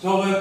所以